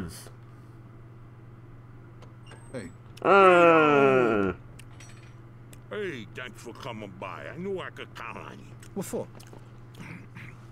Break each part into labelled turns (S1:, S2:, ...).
S1: please.
S2: Hey.
S1: Hey!
S3: Hey, thanks for coming by. I knew I could count on you.
S2: What for?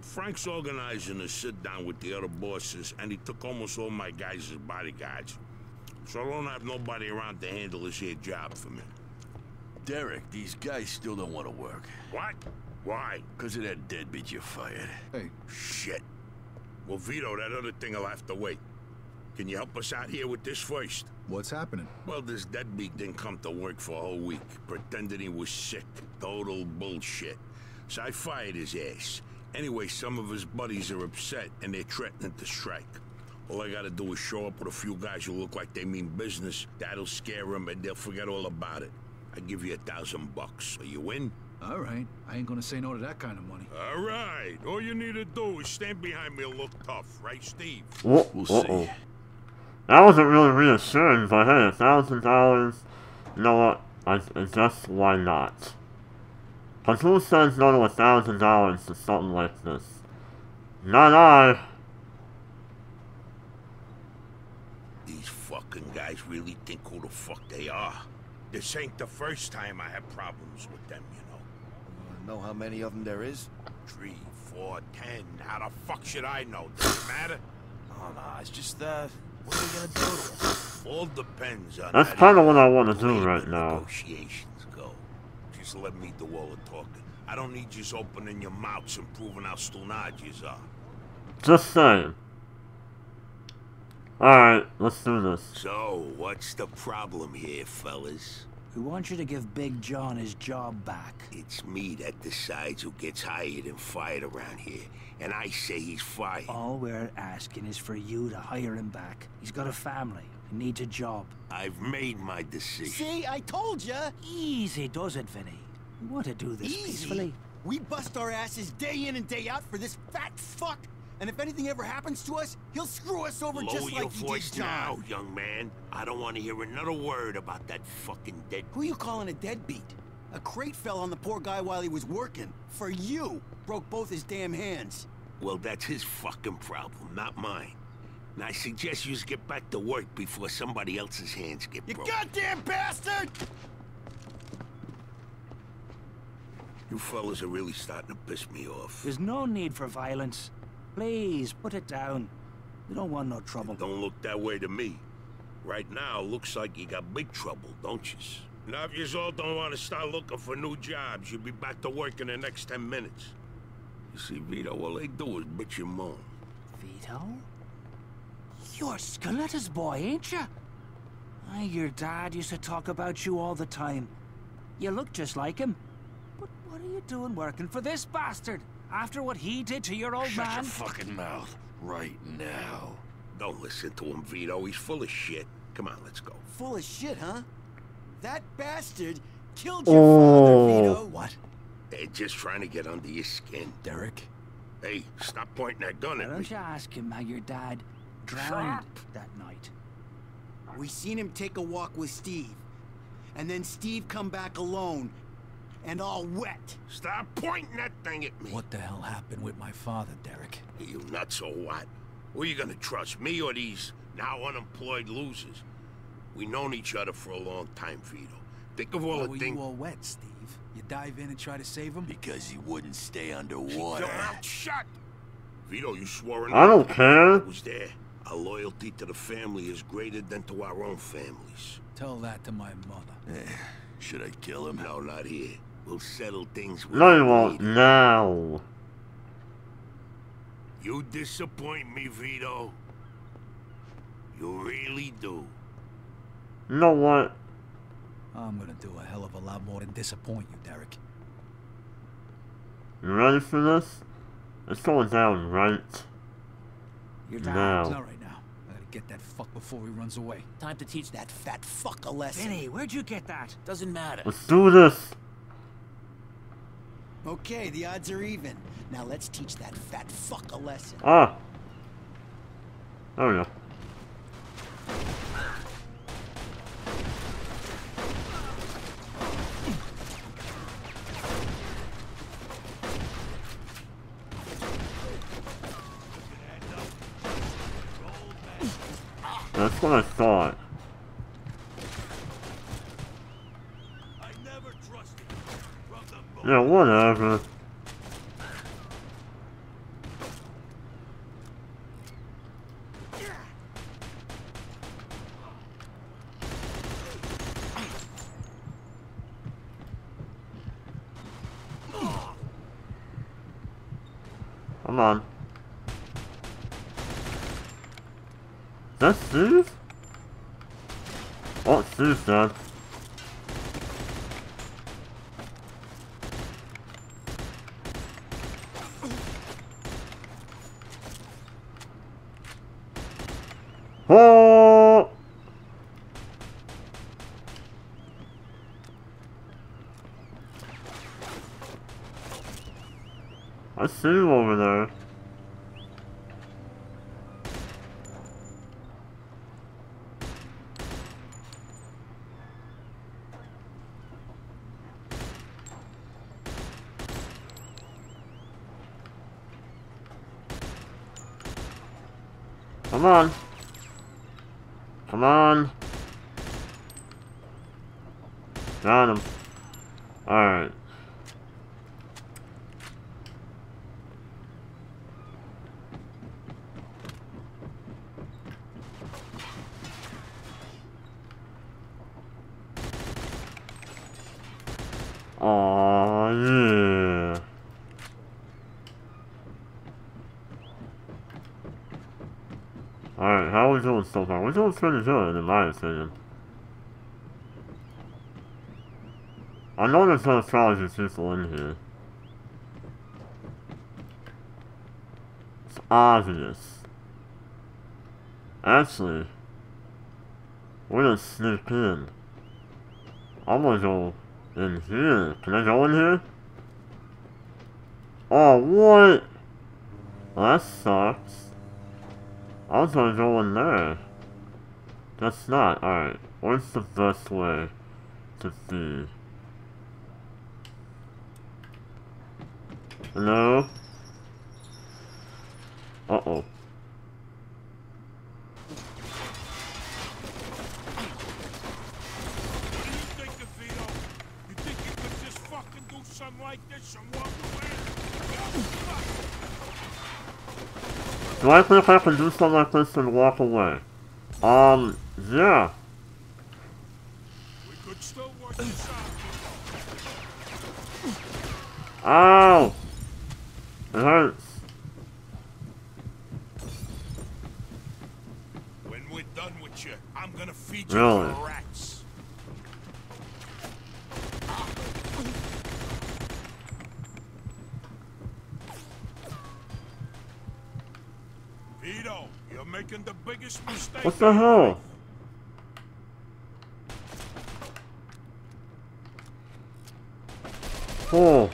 S3: Frank's organizing a sit-down with the other bosses, and he took almost all my guys as bodyguards. So I don't have nobody around to handle this here job for me.
S4: Derek, these guys still don't want to work.
S3: What? Why?
S4: Because of that deadbeat you fired.
S2: Hey.
S3: Shit. Well, Vito, that other thing will have to wait. Can you help us out here with this first?
S2: What's happening?
S3: Well, this deadbeat didn't come to work for a whole week, pretending he was sick. Total bullshit. So I fired his ass. Anyway, some of his buddies are upset, and they're threatening to strike. All I gotta do is show up with a few guys who look like they mean business. That'll scare them, and they'll forget all about it. I give you a thousand bucks. Are you win?
S2: All right. I ain't gonna say no to that kind of money.
S3: All right. All you need to do is stand behind me and look tough, right, Steve?
S1: Whoa,
S4: We'll
S1: uh-oh.
S4: see.
S1: That wasn't really reassuring, but hey, a thousand dollars. You know what? I, I guess why not? Cause who says no to a thousand dollars to something like this? Not I.
S3: These fucking guys really think who the fuck they are. This ain't the first time I have problems with them, you know.
S4: Know how many of them there is?
S3: Three, four, ten. How the fuck should I know? Does it matter?
S4: Oh, no, it's just, uh, what are we gonna do?
S3: All depends on
S1: That's kind of what I want to do right now.
S3: Negotiations go. Just let me do all the talking. I don't need you opening your mouths and proving how stonard you are.
S1: Just saying. Alright, let's do this.
S3: So, what's the problem here, fellas?
S5: We want you to give Big John his job back.
S3: It's me that decides who gets hired and fired around here. And I say he's fired.
S5: All we're asking is for you to hire him back. He's got a family. He needs a job.
S3: I've made my decision.
S6: See, I told you.
S5: Easy does it, Vinny. We want to do this
S6: Easy.
S5: peacefully.
S6: We bust our asses day in and day out for this fat fuck. And if anything ever happens to us, he'll screw us over
S3: Lower
S6: just
S3: your
S6: like he
S3: voice
S6: did John.
S3: now, young man. I don't want to hear another word about that fucking dead.
S6: Who you calling a deadbeat? A crate fell on the poor guy while he was working. For you. Broke both his damn hands.
S3: Well, that's his fucking problem, not mine. And I suggest you get back to work before somebody else's hands get
S6: You
S3: broke.
S6: goddamn bastard!
S3: You fellas are really starting to piss me off.
S5: There's no need for violence. Please, put it down. You don't want no trouble.
S3: Don't look that way to me. Right now, looks like you got big trouble, don't you? Now, if you all don't want to start looking for new jobs, you'll be back to work in the next ten minutes. You see, Vito, all they do is bitch and moan.
S5: Vito? You're Scaletta's boy, ain't you? Aye, your dad used to talk about you all the time. You look just like him. But what are you doing working for this bastard? After what he did to your old
S4: Shut
S5: man?
S4: your fucking mouth right now.
S3: Don't listen to him, Vito. He's full of shit. Come on, let's go.
S6: Full of shit, huh? That bastard killed your father,
S1: Oh.
S6: Vito.
S4: What?
S3: They're just trying to get under your skin.
S4: Derek?
S3: Hey, stop pointing that gun
S5: Why
S3: at me.
S5: don't you ask him how your dad drowned that night?
S6: We seen him take a walk with Steve. And then Steve come back alone. And all wet.
S3: Stop pointing that thing at me.
S2: What the hell happened with my father, Derek?
S3: You nuts or what? Who are you gonna trust, me or these now unemployed losers? We've known each other for a long time, Vito. Think of all
S2: Why
S3: the
S2: were
S3: things.
S2: you all wet, Steve? You dive in and try to save him?
S4: Because he wouldn't stay underwater.
S3: your mouth shut. Vito, you swore
S1: I don't care.
S3: I was there. Our loyalty to the family is greater than to our own families.
S2: Tell that to my mother.
S4: Eh, Should I kill him?
S3: No, not here. We'll settle things with
S1: No, you won't. Now.
S3: You disappoint me, Vito. You really do.
S1: You know what?
S2: I'm gonna do a hell of a lot more than disappoint you, Derek.
S1: You ready for this? It's going down right
S5: Your dad.
S1: now.
S2: Not right now. I gotta get that fuck before he runs away.
S6: Time to teach that fat fuck a lesson.
S5: Vinny, where'd you get that?
S4: Doesn't matter.
S1: Let's do this.
S6: Okay, the odds are even. Now let's teach that fat fuck a lesson.
S1: Ah. I don't know. That's what I thought.
S3: I never trusted you. From the
S1: Yeah, whatever. Come on. That's Steve? Oh, Steve's dead. Oh! See you over there. Come on. Come on. Got him. Alright. Aw, yeah. Alright, how are we doing so far? We're doing pretty good, in my opinion. I know there's no astrology people in here. It's obvious. Actually, we're gonna sneak in. I'm gonna go in here. Can I go in here? Oh, what? Well, that sucks. I was gonna go in there. That's not. Alright. What's the best way to see? Hello? Uh-oh.
S3: Do
S1: I think I can do something like this and walk away? Um, yeah.
S3: We could still work this out.
S1: Ow! It hurts.
S3: When we're done with you, I'm gonna feed you
S1: Really?
S3: Making the biggest mistake.
S1: What the hell? Oh.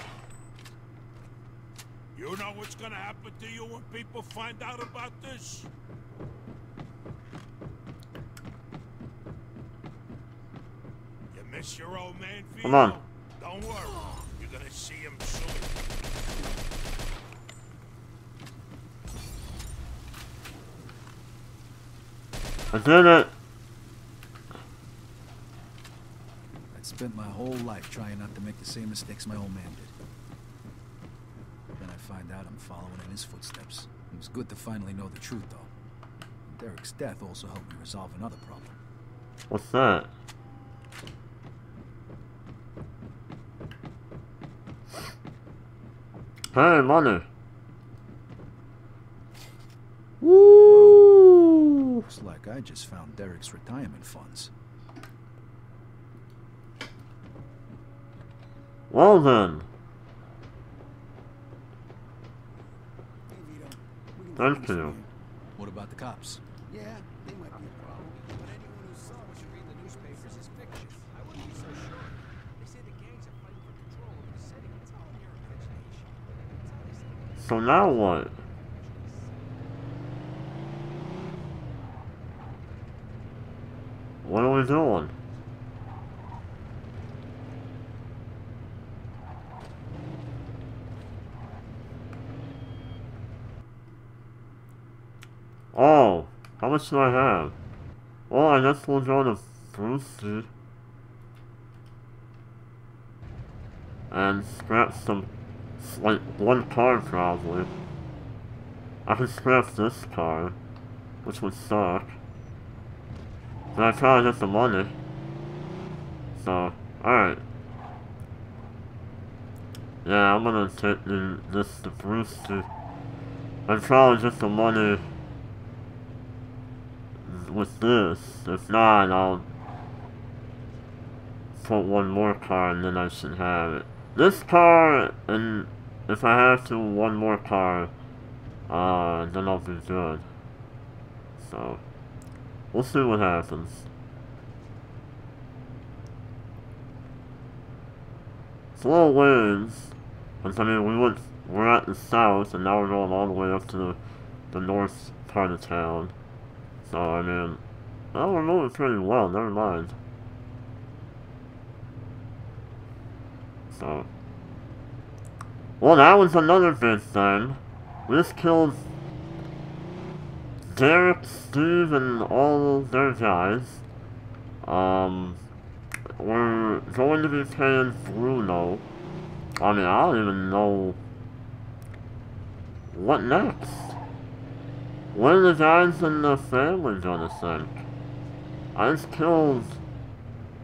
S3: You know what's gonna happen to you when people find out about this? You miss your old man, Vito?
S1: Come on.
S3: Don't worry. You're gonna see him soon.
S1: I did it.
S2: I'd spent my whole life trying not to make the same mistakes my old man did. Then I find out I'm following in his footsteps. It was good to finally know the truth, though. Derek's death also helped me resolve another problem.
S1: What's that? Hey, money. Woo!
S2: Looks like I just found Derek's retirement funds.
S1: Well then.
S6: Hey, Vito. We can
S1: Thank you.
S2: What about the cops?
S6: Yeah, they might be a problem.
S7: But anyone who saw what you read in the newspapers is fiction. I wouldn't be so sure. They say the gangs are fighting for control of the city. That's all I'm hearing, imagination. That's how they say it.
S1: So now what? What are we doing? Oh, how much do I have? Well, I guess we'll go to Bruski. And scrap some, like, one car probably. I can scrap this car, which would suck. But I probably get the money. So, alright. Yeah, I'm gonna take the, this to to... I'd probably get the money with this. If not, I'll put one more car and then I should have it. This car, and if I have to, one more car, uh, then I'll be good. So, we'll see what happens. Little ways, because I mean, we went, we're at the south, and now we're going all the way up to the, the north part of town. So, I mean, oh, we're moving pretty well, never mind. So, well, that was another big thing. We just killed Derek, Steve, and all their guys. Um, we're going to be paying Bruno. I mean, I don't even know what next. What are the guys in the family gonna think? I just killed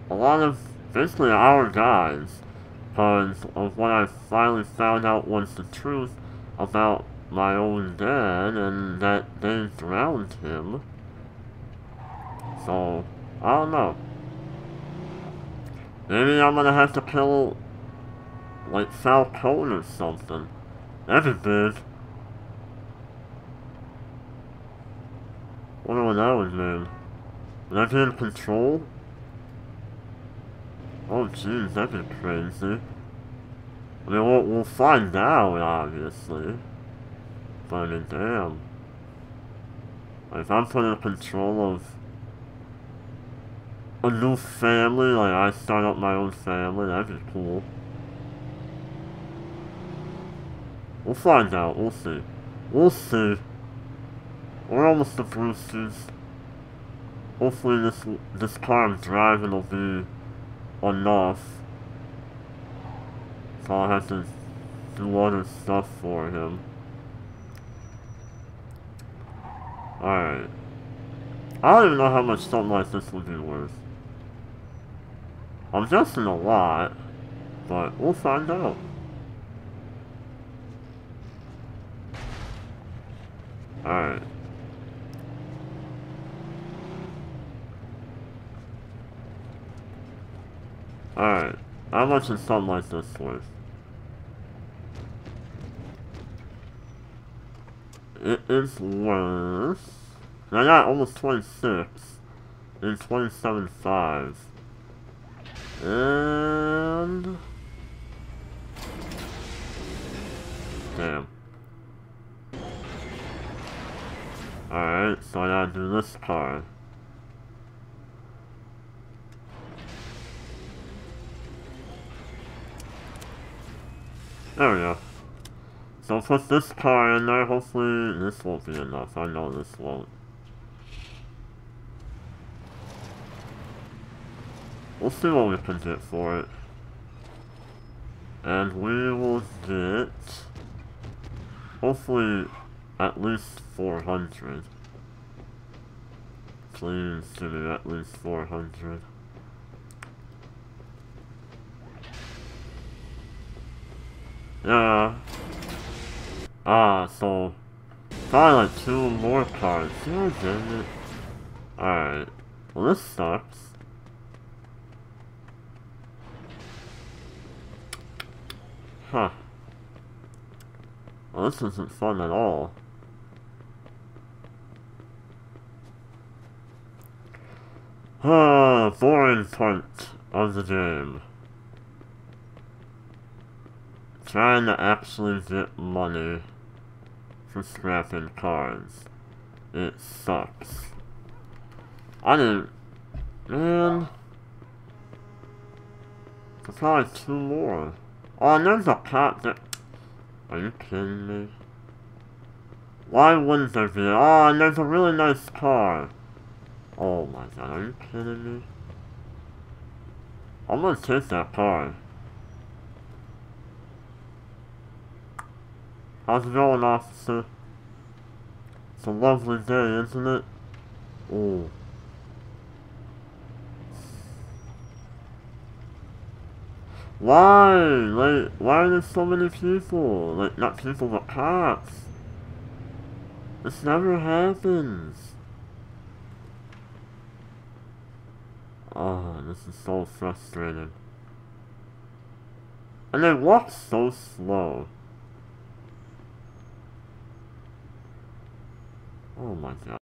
S1: a lot of basically our guys because of what I finally found out was the truth about my own dad and that they drowned him. So, I don't know. Maybe I'm gonna have to kill, like, South Falcone or something. That'd be big. Wonder what that would mean. Would I be in control? Oh jeez, that'd be crazy. I mean, we'll, we'll find out, obviously. But damn. If I'm put in control of a new family, like I start up my own family, that'd be cool. We'll find out, we'll see. We'll see. We're almost to Bruski's. Hopefully this this car I'm driving will be enough. So I'll have to do other stuff for him. Alright. I don't even know how much like this would be worth. I'm guessing a lot, but we'll find out. Alright. Alright. How much is like this worth? It is worth... I got almost 26. In 27.5. And... Damn. Alright, so I gotta do this card. There we go. So put this car in there, hopefully this won't be enough, I know this won't. We'll see what we can get for it. And we will get... Hopefully at least 400. Please give me at least 400. Yeah. Ah, so... Probably like two more cards. Alright. Well, this sucks. Huh. Well, this isn't fun at all. Ah, boring part of the game. Trying to actually get money for scrapping cards. It sucks. I didn't... Man... There's probably two more. Oh, there's a cat that... Are you kidding me? Why wouldn't there be? Oh, and there's a really nice car. Oh my god, are you kidding me? I'm gonna take that car. How's it going, officer? It's a lovely day, isn't it? Ooh. Why? Like, why are there so many people? Like, not people, but cops. This never happens. Oh, this is so frustrating. And they walk so slow. Oh my god.